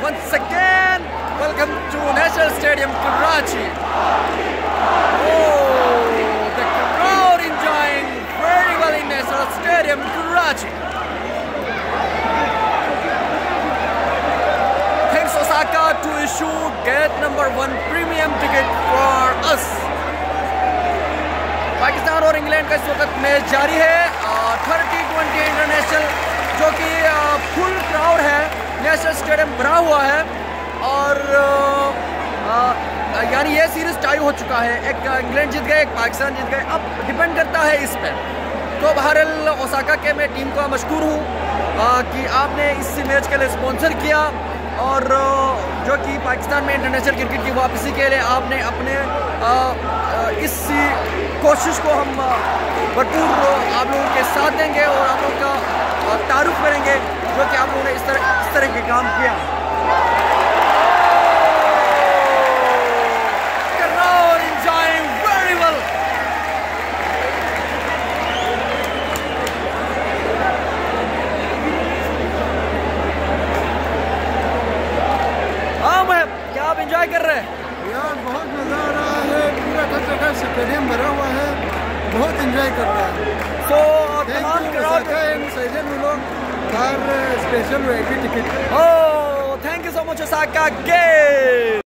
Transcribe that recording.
Once again, welcome to National Stadium Karachi. Oh, the crowd enjoying very well in National Stadium Karachi. Thanks Osaka to gate number one. इस वक्त match जारी है। Thirty twenty international जो कि full crowd है। National stadium भरा हुआ है। और यानी ये सीरीज़ टाई हो चुका है। एक इंग्लैंड जीत गए एक पाकिस्तान जीत गए। अब डिपेंड करता है इस पर तो बहरल ओसाका के मैं टीम का मशहूर हूँ कि आपने इस मैच के लिए स्पॉन्सर किया। और जो कि पाकिस्तान में इंटरनेशनल क्रिकेट की वापसी के लिए आपने अपने आ, आ, इस कोशिश को हम भरपूर आप लोगों के साथ देंगे और आप लोगों का तारुफ करेंगे, जो कि आप लोगों ने इस तरह इस तरह के काम किया। आप इंजॉय कर रहे हैं? यार, बहुत मज़ा आ रहा है। बहुत इंजॉय कर रहा है तो तमाम लोग car special ticket oh thank you so much Osaka gay